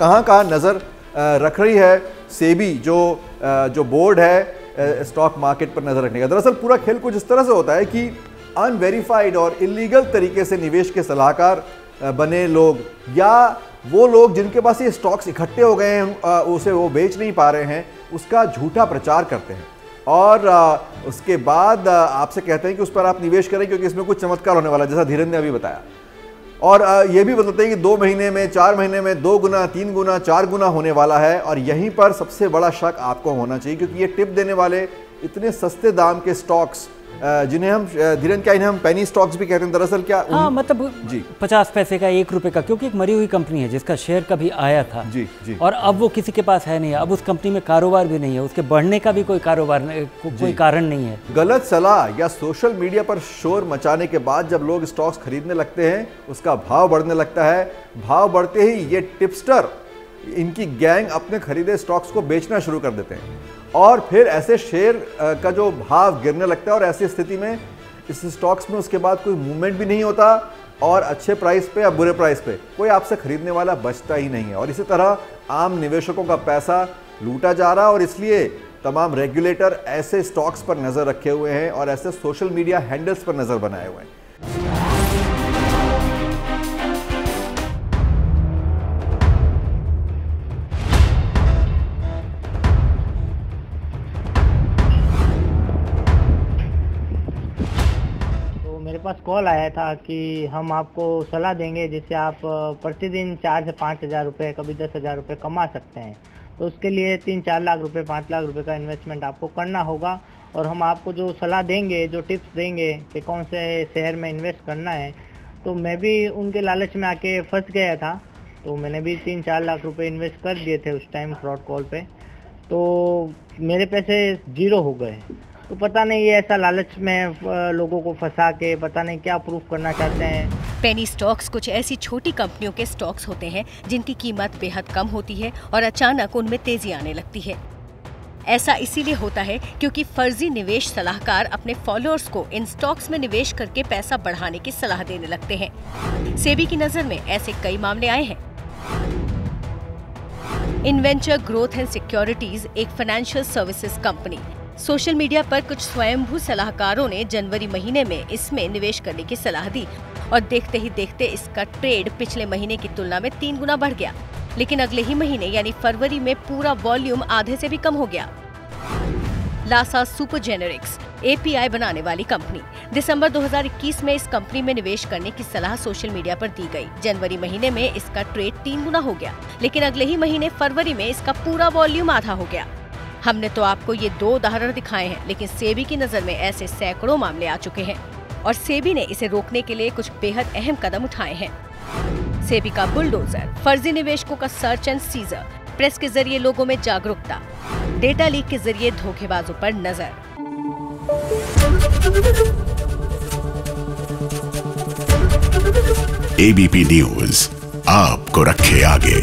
कहाँ कहाँ नज़र रख रही है सेबी जो जो बोर्ड है स्टॉक मार्केट पर नज़र रखने का। दरअसल पूरा खेल कुछ इस तरह से होता है कि अनवेरीफाइड और इलीगल तरीके से निवेश के सलाहकार बने लोग या वो लोग जिनके पास ये स्टॉक्स इकट्ठे हो गए हैं उसे वो बेच नहीं पा रहे हैं, उसका झूठा प्रचार करते हैं। और उसके बाद आपसे कहते हैं कि उस पर आप निवेश करें क्योंकि इसमें कुछ चमत्कार होने वाला जैसा धीरेन्द्र ने अभी बताया। और ये भी बताते हैं कि दो महीने में, चार महीने में दो गुना, तीन गुना, चार गुना होने वाला है और यहीं पर सबसे बड़ा शक आपको होना चाहिए क्योंकि ये टिप देने वाले इतने सस्ते दाम के स्टॉक्स जिन्हें हम धीरेन्द्र क्या इन्हें हम पेनी स्टॉक्स भी कहते हैं। दरअसल क्या हाँ मतलब जी। पचास पैसे का एक रुपए का क्योंकि एक मरी हुई कंपनी है जिसका शेयर कभी आया था। जी जी। और अब वो किसी के पास है नहीं अब उस कंपनी में कारोबार भी नहीं है उसके बढ़ने का भी कोई कारोबार को, कोई कारण नहीं है। गलत सलाह या सोशल मीडिया पर शोर मचाने के बाद जब लोग स्टॉक्स खरीदने लगते हैं उसका भाव बढ़ने लगता है। भाव बढ़ते ही ये टिप्सटर इनकी गैंग अपने खरीदे स्टॉक्स को बेचना शुरू कर देते हैं। और फिर ऐसे शेयर का जो भाव गिरने लगता है और ऐसी स्थिति में इस स्टॉक्स में उसके बाद कोई मूवमेंट भी नहीं होता और अच्छे प्राइस पे या बुरे प्राइस पे कोई आपसे खरीदने वाला बचता ही नहीं है। और इसी तरह आम निवेशकों का पैसा लूटा जा रहा है और इसलिए तमाम रेगुलेटर ऐसे स्टॉक्स पर नज़र रखे हुए हैं और ऐसे सोशल मीडिया हैंडल्स पर नज़र बनाए हुए हैं। पास कॉल आया था कि हम आपको सलाह देंगे जिससे आप प्रतिदिन चार से पाँच हज़ार रुपये, कभी दस हज़ार रुपये कमा सकते हैं। तो उसके लिए तीन चार लाख रुपये, पाँच लाख रुपये का इन्वेस्टमेंट आपको करना होगा और हम आपको जो सलाह देंगे, जो टिप्स देंगे कि कौन से शहर में इन्वेस्ट करना है तो मैं भी उनके लालच में आके फंस गया था। तो मैंने भी तीन चार लाख रुपए इन्वेस्ट कर दिए थे उस टाइम फ्रॉड कॉल पे। तो मेरे पैसे ज़ीरो हो गए। तो पता नहीं ये ऐसा लालच में लोगों को फंसा के पता नहीं क्या प्रूफ करना चाहते हैं। पेनी स्टॉक्स कुछ ऐसी छोटी कंपनियों के स्टॉक्स होते हैं, जिनकी कीमत बेहद कम होती है और अचानक उनमें तेज़ी आने लगती है। ऐसा इसीलिए होता है क्योंकि फर्जी निवेश सलाहकार अपने फॉलोअर्स को इन स्टॉक्स में निवेश करके पैसा बढ़ाने की सलाह देने लगते हैं। सेबी की नज़र में ऐसे कई मामले आए हैं। इन्वेंचर ग्रोथ एंड सिक्योरिटीज एक financial services company social media पर कुछ स्वयंभू सलाहकारों ने जनवरी महीने में इसमें निवेश करने की सलाह दी। और देखते ही देखते इसका ट्रेड पिछले महीने की तुलना में तीन गुना बढ़ गया। लेकिन अगले ही महीने, यानी फरवरी में, पूरा वॉल्यूम आधे से भी कम हो गया। लासा सुपर जेनेरिक्स, एपीआई बनाने वाली कंपनी। दिसंबर 2021 में इस कंपनी में निवेश करने की सलाह सोशल मीडिया पर दी गई। जनवरी महीने में इसका ट्रेड तीन गुना हो गया। लेकिन अगले ही महीने, फरवरी में इसका पूरा वॉल्यूम आधा हो गया। हमने तो आपको ये दो उदाहरण दिखाए हैं, लेकिन सेबी की नज़र में ऐसे सैकड़ों मामले आ चुके हैं। और सेबी ने इसे रोकने के लिए कुछ बेहद अहम कदम उठाए हैं। सेबी का बुलडोजर, फर्जी निवेशकों का सर्च एंड सीजर प्रेस के ज़रिए लोगों में जागरूकता, डेटा लीक के ज़रिए धोखेबाजों पर नज़र। एबीपी न्यूज़ आपको रखे आगे।